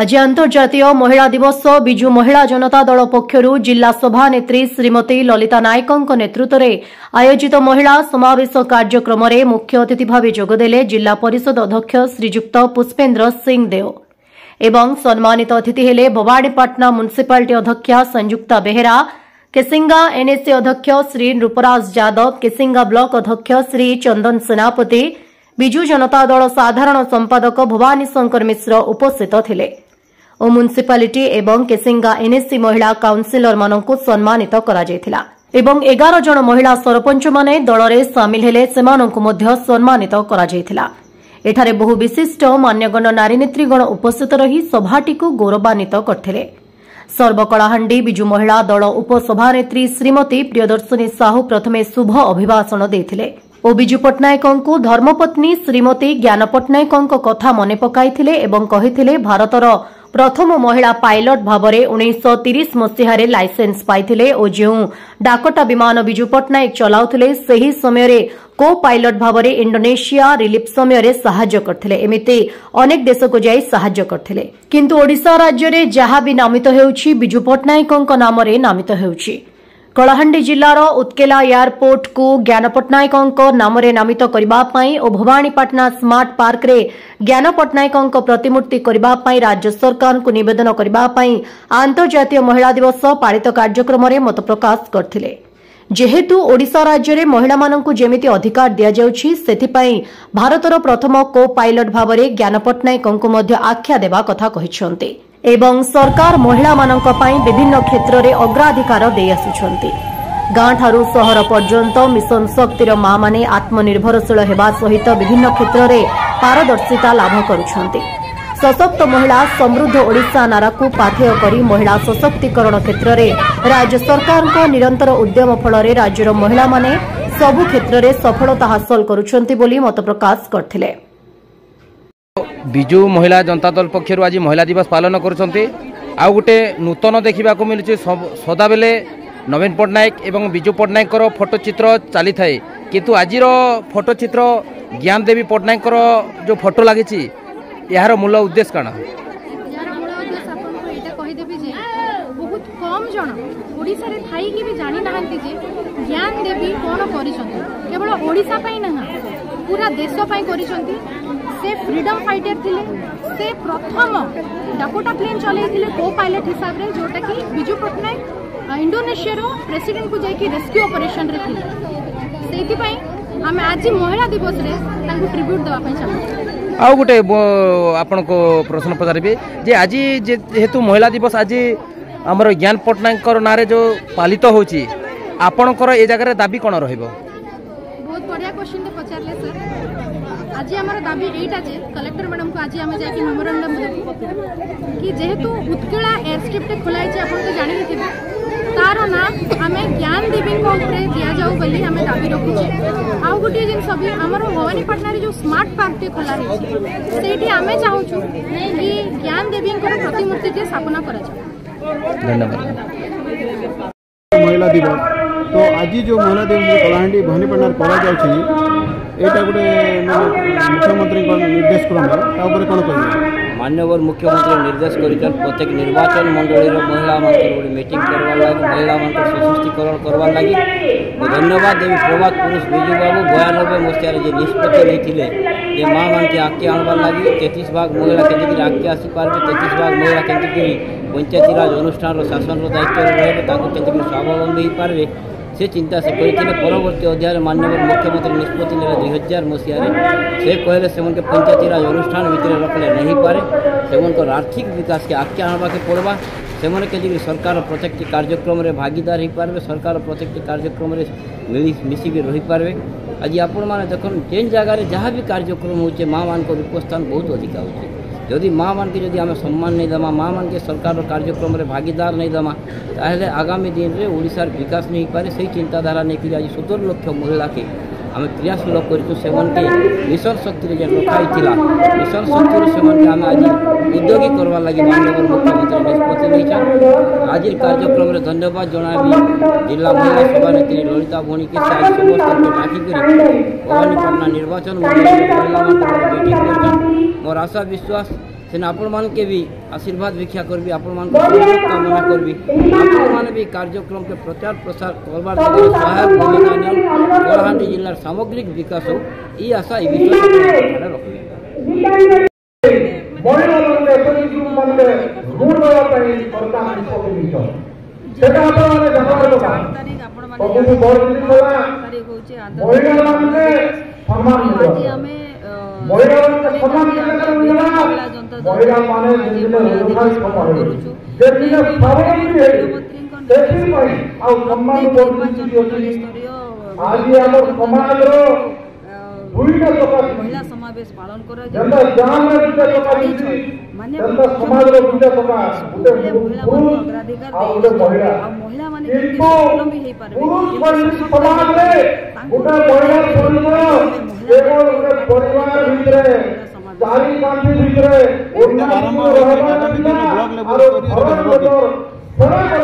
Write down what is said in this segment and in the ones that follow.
আজ আন্তর্জাতীয় মহিলা দিবস বিজু মহিলা জনতা দল পক্ষর জেলা সভানেত্রী শ্রীমতী ললিতা নায়কঙ্ নেতৃত্বে আয়োজিত মহিলা সমাবেশ কার্যক্রমে মুখ্য অতিথি ভাবে যোগদেলে জেলা পরিষদ অধ্যক্ষ শ্রীযুক্ত পুষ্পেন্দ্র সিং দেও এবং সম্মানিত অতিথি হলে ভবানীপাটনা মুনিসিপালিটি অধ্যক্ষা সংযুক্তা বেহেরা কেসিঙ্গা এনএসসি অধ্যক্ষ শ্রী নৃপরাজ যাদব কেসিঙ্গা ব্লক অধ্যক্ষ শ্রী চন্দন সেনাপতি বিজু জনতা দল সাধারণ সম্পাদক ভবানী শঙ্কর মিশ্র উপস্থিত ছিলেন ଓ ମ୍ୟୁନିସିପାଲିଟି ଏବଂ କେସିଙ୍ଗା ଏନ୍ଏସ୍ସି ମହିଳା କାଉନ୍ସିଲରମାନଙ୍କୁ ସମ୍ମାନିତ କରାଯାଇଥିଲା ଏବଂ ଏଗାର ଜଣ ମହିଳା ସରପଞ୍ଚମାନେ ଦଳରେ ସାମିଲ ହେଲେ ସେମାନଙ୍କୁ ମଧ୍ୟ ସମ୍ମାନିତ କରାଯାଇଥିଲା ଏଠାରେ ବହୁ ବିଶିଷ୍ଟ ମାନ୍ୟଗଣ୍ୟ ନାରୀନେତ୍ରୀଗଣ ଉପସ୍ଥିତ ରହି ସଭାଟିକୁ ଗୌରବାନ୍ୱିତ କରିଥିଲେ ସର୍ବକଳାହାଣ୍ଡି ବିଜୁ ମହିଳା ଦଳ ଉପସଭାନେତ୍ରୀ ଶ୍ରୀମତୀ ପ୍ରିୟଦର୍ଶିନୀ ସାହୁ ପ୍ରଥମେ ଶୁଭ ଅଭିଭାଷଣ ଦେଇଥିଲେ ଓ ବିଜୁ ପଟ୍ଟନାୟକଙ୍କୁ ଧର୍ମପତ୍ନୀ ଶ୍ରୀମତୀ ଜ୍ଞାନ ପଟ୍ଟନାୟକଙ୍କ କଥା ମନେ ପକାଇଥିଲେ ଏବଂ କହିଥିଲେ ଭାରତର ପ୍ରଥମ ମହିଳା ପାଇଲଟ ଭାବରେ ଉଣେଇଶହ ତିରିଶ ମସିହାରେ ଲାଇସେନ୍ସ ପାଇଥିଲେ ଓ ଯେଉଁ ଡାକଟା ବିମାନ ବିଜୁ ପଟ୍ଟନାୟକ ଚଲାଉଥିଲେ ସେହି ସମୟରେ କୋ ପାଇଲଟ ଭାବରେ ଇଣ୍ଡୋନେସିଆ ରିଲିଫ ସମୟରେ ସାହାଯ୍ୟ କରିଥିଲେ ଏମିତି ଅନେକ ଦେଶକୁ ଯାଇ ସାହାଯ୍ୟ କରିଥିଲେ କିନ୍ତୁ ଓଡ଼ିଶା ରାଜ୍ୟରେ ଯାହା ବି ନାମିତ ହେଉଛି ବିଜୁ ପଟ୍ଟନାୟକଙ୍କ ନାମରେ ନାମିତ ହେଉଛି କଳାହାଣ୍ଡି ଜିଲ୍ଲାର ଉତ୍କେଲା ଏୟାରପୋର୍ଟକୁ ଜ୍ଞାନ ପଟ୍ଟନାୟକଙ୍କ ନାମରେ ନାମିତ କରିବା ପାଇଁ ଓ ଭବାନୀପାଟଣା ସ୍କାର୍ଟ ପାର୍କରେ ଜ୍ଞାନ ପଟ୍ଟନାୟକଙ୍କ ପ୍ରତିମୂର୍ତ୍ତି କରିବା ପାଇଁ ରାଜ୍ୟ ସରକାରଙ୍କୁ ନିବେଦନ କରିବା ପାଇଁ ଆନ୍ତର୍ଜାତୀୟ ମହିଳା ଦିବସ ପାଳିତ କାର୍ଯ୍ୟକ୍ରମରେ ମତ ପ୍ରକାଶ କରିଥିଲେ ଯେହେତୁ ଓଡ଼ିଶା ରାଜ୍ୟରେ ମହିଳାମାନଙ୍କୁ ଯେମିତି ଅଧିକାର ଦିଆଯାଉଛି ସେଥିପାଇଁ ଭାରତର ପ୍ରଥମ କୋ ପାଇଲଟ ଭାବରେ ଜ୍ଞାନ ପଟ୍ଟନାୟକଙ୍କୁ ମଧ୍ୟ ଆଖ୍ୟା ଦେବା କଥା କହିଛନ୍ତି ଏବଂ ସରକାର ମହିଳାମାନଙ୍କ ପାଇଁ ବିଭିନ୍ନ କ୍ଷେତ୍ରରେ ଅଗ୍ରାଧିକାର ଦେଇଆସୁଛନ୍ତି ଗାଁଠାରୁ ସହର ପର୍ଯ୍ୟନ୍ତ ମିଶନ ଶକ୍ତିର ମା'ମାନେ ଆତ୍ମନିର୍ଭରଶୀଳ ହେବା ସହିତ ବିଭିନ୍ନ କ୍ଷେତ୍ରରେ ପାରଦର୍ଶିତା ଲାଭ କରୁଛନ୍ତି ସଶକ୍ତ ମହିଳା ସମୃଦ୍ଧ ଓଡ଼ିଶା ନାରାକୁ ପାଥେୟ କରି ମହିଳା ସଶକ୍ତିକରଣ କ୍ଷେତ୍ରରେ ରାଜ୍ୟ ସରକାରଙ୍କ ନିରନ୍ତର ଉଦ୍ୟମ ଫଳରେ ରାଜ୍ୟର ମହିଳାମାନେ ସବୁ କ୍ଷେତ୍ରରେ ସଫଳତା ହାସଲ କରୁଛନ୍ତି ବୋଲି ମତପ୍ରକାଶ କରିଥିଲେ ବିଜୁ ମହିଳା ଜନତା ଦଳ ପକ୍ଷରୁ ଆଜି ମହିଳା ଦିବସ ପାଳନ କରୁଛନ୍ତି ଆଉ ଗୋଟେ ନୂତନ ଦେଖିବାକୁ ମିଳୁଛି ସଦାବେଳେ ନବୀନ ପଟ୍ଟନାୟକ ଏବଂ ବିଜୁ ପଟ୍ଟନାୟକଙ୍କର ଫଟୋଚିତ୍ର ଚାଲିଥାଏ କିନ୍ତୁ ଆଜିର ଫଟୋଚିତ୍ର ଜ୍ଞାନ ଦେବୀ ପଟ୍ଟନାୟକଙ୍କର ଯେଉଁ ଫଟୋ ଲାଗିଛି ଏହାର ମୂଳ ଉଦ୍ଦେଶ୍ୟ କ'ଣ କମ୍ ଜଣ ଓଡ଼ିଶାରେ ଥାଇକି ବି ଜାଣିନାହାନ୍ତି ଯେ ଜ୍ଞାନ ଦେବୀ କ'ଣ କରିଛନ୍ତି କେବଳ ଓଡ଼ିଶା ପାଇଁ ନୁହଁ ପୁରା ଦେଶ ପାଇଁ କରିଛନ୍ତି সে ফ্রিডম ফাইটর লে সে প্রথম ডাকোটা প্লেন চলাইলে কো পাইলট হিসাবে যেটা কি বিজু পট্টনাক ইন্ডোনেসিয়ার প্রেসিডেন্ট কু যাই রেস্ক্যু অপরেসন রে থিলে সেইপাই আমি আজ মহিলা দিবসরে তাকে ট্রিব্যুট দেওয়া চাহুছি আউ গোটে আপনার প্রশ্ন পচারি যে আজ যেহেতু মহিলা দিবস আজ আমার জ্ঞান পট্টনাকর নাঁরে যে পালিত হচ্ছে আপনার এ জায়গায় দাবি কোণ রহব বহুত বড়িয়া কোশ্চিন পচারে স্যার আজ আমার দাবি এইটা যে কলেক্টর ম্যাডামকে আজ আমি যাই মেমোরাণ্ডম দেবু কি যেহেতু উৎকেলা এয়ারস্ট্রিপটে খোলা হয়েছে আপনার জাণিথে তার না আমি জ্ঞান দেবীঙ্ উপরে দিয়া যাও বলে আমি দাবি রাখুছে আউ গোটিয়ে জিনিস বি আমার ভবানীপাটনার যে স্মার্ট পার্কটি খোলা হয়েছে সেইটি আমি চাহুছু কি জ্ঞান দেবীঙ্কর প্রতিমূর্তিটি স্থাপনা করা যায় ধন্যবাদ মহিলা দিবস তো আজি যে মহিলা দিবস কলাহান্ডি ভবানীপাটনার করা যাচ্ছে ଏଇଟା ଗୋଟେ ମୁଖ୍ୟମନ୍ତ୍ରୀଙ୍କ ନିର୍ଦ୍ଦେଶ କ୍ରମ ତା ଉପରେ କ'ଣ କହିବେ ମାନ୍ୟବର ମୁଖ୍ୟମନ୍ତ୍ରୀ ନିର୍ଦ୍ଦେଶ କରିଛନ୍ ପ୍ରତ୍ୟେକ ନିର୍ବାଚନ ମଣ୍ଡଳୀର ମହିଳାମାନଙ୍କର ଗୋଟେ ମିଟିଂ କରିବାର ଲାଗି ମହିଳାମାନଙ୍କର ସଶକ୍ତିକରଣ କରିବାର ଲାଗି ମୁଁ ଧନ୍ୟବାଦ ଦେବି ପ୍ରଭାତ ପୁରୁଷ ବିଜୁ ବାବୁ ବୟାନବେ ମସିହାରେ ଯେ ନିଷ୍ପତ୍ତି ନେଇଥିଲେ ଯେ ମାଆମାନକେ ଆଗ୍କେ ଆଣବାର ଲାଗି ତେତିଶ ଭାଗ ମହିଳା କେମିତି ଆଗ୍କେ ଆସିପାରିବେ ତେତିଶ ଭାଗ ମହିଳା କେମିତି ପଞ୍ଚାୟତିରାଜ ଅନୁଷ୍ଠାନର ଶାସନର ଦାୟିତ୍ୱରେ ରହିବେ ତାଙ୍କୁ କେମିତି ସ୍ୱାବଲମ୍ବୀ ହେଇପାରିବେ ସେ ଚିନ୍ତା ସେ କରିଥିଲେ ପରବର୍ତ୍ତୀ ଅଧ୍ୟାୟରେ ମାନ୍ୟବର ମୁଖ୍ୟମନ୍ତ୍ରୀ ନିଷ୍ପତ୍ତି ନେଲେ ଦୁଇ ହଜାର ମସିହାରେ ସେ କହିଲେ ସେମାନଙ୍କୁ ପଞ୍ଚାୟତିରାଜ ଅନୁଷ୍ଠାନ ଭିତରେ ରଖିଲେ ନେଇପାରେ ସେମାନଙ୍କର ଆର୍ଥିକ ବିକାଶକେ ଆଗ୍କେ ଆଣବାକେ ପଡ଼ବା ସେମାନେ କେମିତି ସରକାର ପ୍ରତ୍ୟେକଟି କାର୍ଯ୍ୟକ୍ରମରେ ଭାଗିଦାର ହୋଇପାରିବେ ସରକାର ପ୍ରତ୍ୟେକଟି କାର୍ଯ୍ୟକ୍ରମରେ ମିଳି ମିଶିକି ରହିପାରିବେ ଆଜି ଆପଣମାନେ ଦେଖନ୍ତୁ ଯେନ୍ ଜାଗାରେ ଯାହା ବି କାର୍ଯ୍ୟକ୍ରମ ହେଉଛେ ମାଆମାନଙ୍କର ଉପସ୍ଥାନ ବହୁତ ଅଧିକା ହେଉଛେ যদি মা মানকে যদি আমি সম্মান নেই দেমা মা মানকে সরকারের কার্যক্রমে ভাগিদার নেই দেমা তাহলে আগামী দিনে ওড়িশার বিকাশ নেই পারে সেই চিন্তাধারা নেই আজ সতের লক্ষ মহিলাকে আমি ক্রিয়াশীল করছু সেমানকে মিশন শক্তিরে যে রখা হয়েছিল মিশন শক্তিরে সেমানকে আমি আজ উদ্যোগী করবার লাগি মাননীয় মুখ্যমন্ত্রী নিষ্পতি নিয়েছেন আজির কার্যক্রমে ধন্যবাদ জনাবি জেলা মহিলা সভানেত্রী ললিতা ভণীকে সে আজ সমস্ত ডাকি করে ভবানীপাটনা নির্বাচন মন্ডলী মহিলা মিটিং করছেন মোর আশা বিশ্বাস ସେନ୍ ଆପଣମାନକେ ବି ଆଶୀର୍ବାଦ ଭିକ୍ଷା କରିବି ଆପଣମାନଙ୍କୁ ସହଯୋଗ କାମନା କରିବି ଆପଣମାନେ ବି କାର୍ଯ୍ୟକ୍ରମକେ ପ୍ରଚାର ପ୍ରସାର କରବାର ଦିଗରେ ସହାୟକ ଭୂମିକା ନିଅନ୍ କଳାହାଣ୍ଡି ଜିଲ୍ଲାର ସାମଗ୍ରିକ ବିକାଶ ହଉ ଇ ଆଶା ଇ ବିଶ୍ୱାସ ରଖିବେ ଆଜି ଆମେ ମହିଳା ସମାବେଶ ପାଳନ କରାଯାଉଛି ମାନେ ମହିଳାମାନଙ୍କୁ ଅଗ୍ରାଧିକାର ଦେଇଛନ୍ତି ଆଉ ମହିଳାମାନେ କେମିତି ସ୍ୱାବଲମ୍ବୀ ହେଇପାରିବେ কেবল ଗୋଟେ ପରିବାର ଭିତରେ ଚାରି ପାଣ୍ଠି ଭିତରେ ସେବା କରିବାଟା ଥିଲା ସେମାନେ ଖାଲି ସେବା ପାଇଁ ସମର୍ପିତ ଥିଲେ ତାଙ୍କ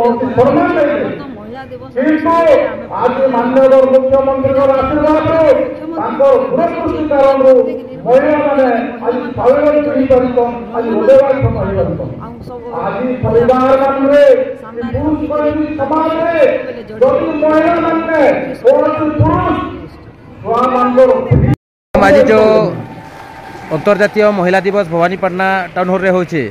କୌଣସି ସମ୍ମାନ ଦେଇଥିଲେ କିନ୍ତୁ ଆଜି ମାନ୍ୟବର ମୁଖ୍ୟମନ୍ତ୍ରୀଙ୍କ ଆଶୀର୍ବାଦରୁ ତାଙ୍କର ଦୂରଦୃଷ୍ଟି କାରଣରୁ ମହିଳାମାନେ ଆଜି ସ୍ୱାବଲମ୍ବୀ ହେଇପାରୁଛନ୍ ଆଜି ରୋଜଗାର ହେଇପାରୁଛନ୍ ଆଜି ପରିବାର ମାନେ ପୁରୁଷ ମାନେ ସମାଜରେ ଯଦି ମହିଳା ମାନେ କୌଣସି ପୁରୁଷ ଛୁଆମାନଙ୍କର ଆଜି ଯେଉଁ ଅନ୍ତର୍ଜାତୀୟ ମହିଳା ଦିବସ ଭବାନୀପାଟଣା ଟାଉନ୍ ହଲ୍ରେ ହେଉଛି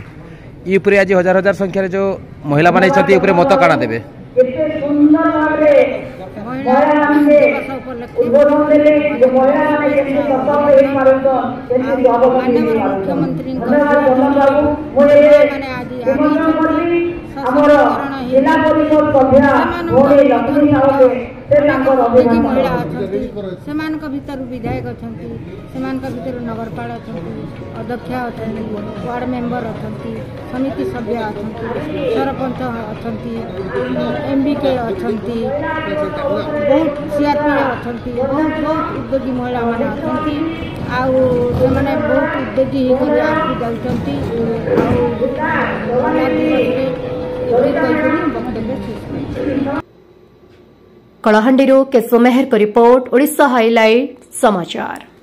ଇ ଉପରେ ଆଜି ହଜାର ହଜାର ସଂଖ୍ୟାରେ ଯେଉଁ ମହିଳାମାନେ ଅଛନ୍ତି ଏ ଉପରେ ମତ କାଣା ଦେବେ ମୁଖ୍ୟମନ୍ତ୍ରୀଙ୍କ ପରିଷଦ ସଭ୍ୟା ଭଉଣୀ ଲକ୍ଷ୍ମୀ ସାହୁ ସେମାନଙ୍କ ଭିତରୁ ବିଧାୟକ ଅଛନ୍ତି ସେମାନଙ୍କ ଭିତରୁ ନଗରପାଳ ଅଛନ୍ତି ଅଧ୍ୟକ୍ଷ ଅଛନ୍ତି ୱାର୍ଡ଼ ମେମ୍ବର ଅଛନ୍ତି ସମିତି ସଭ୍ୟ ଅଛନ୍ତି ସରପଞ୍ଚ ଅଛନ୍ତି ଏମ୍ବିକେ ଅଛନ୍ତି ବହୁତ ସିଆର୍ପିଏ ଅଛନ୍ତି ବହୁତ ବହୁତ ଉଦ୍ୟୋଗୀ ମହିଳାମାନେ ଅଛନ୍ତି ଆଉ ସେମାନେ ବହୁତ ଉଦ୍ୟୋଗୀ ହେଇକରି ଆଗକୁ ଯାଉଛନ୍ତି ଆଉ कड़ाहंडेरो केशव मेहर को रिपोर्ट उड़ीसा हाईलाइट समाचार